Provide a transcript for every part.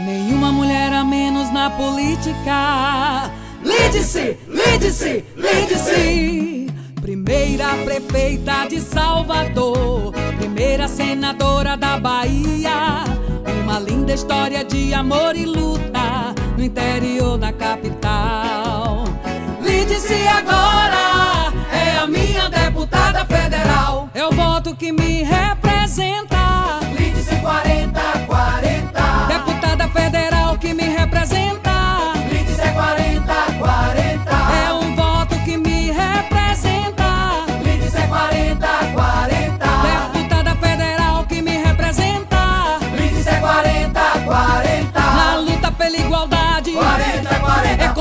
Nenhuma mulher a menos na política. Lide-se, lide-se, lide-se. Primeira prefeita de Salvador, primeira senadora da Bahia. Uma linda história de amor e luta no interior da capital. Lide-se agora, é a minha deputada federal. É o voto que me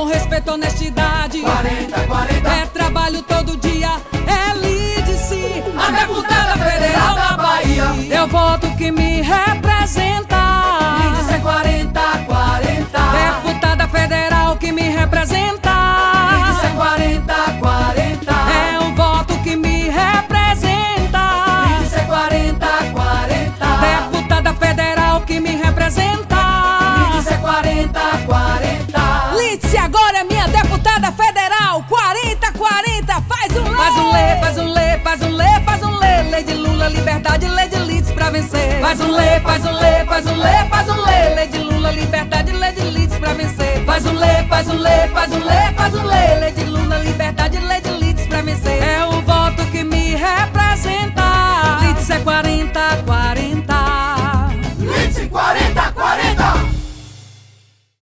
respeito, honestidade. 40, 40. É trabalho todo dia. É lide-se. A deputada federal da Bahia. É o voto que me representa. Lide-se 40, 40. Deputada federal que me representa. Lide-se 40, 40. É um voto que me representa. Lide-se 40, 40. Deputada federal que me representa. Lide-se 40, 40. Deputada federal. 40, 40, faz um lê. Faz um lê, faz um lê, faz um lê, faz um lê. Lei de Lula, liberdade, lei de Lídice pra vencer. Faz um lê, faz um lê, faz um lê, faz um lê. Lei de Lula, liberdade, lei de Lídice pra vencer. Faz um lê, faz um lê, faz um lê,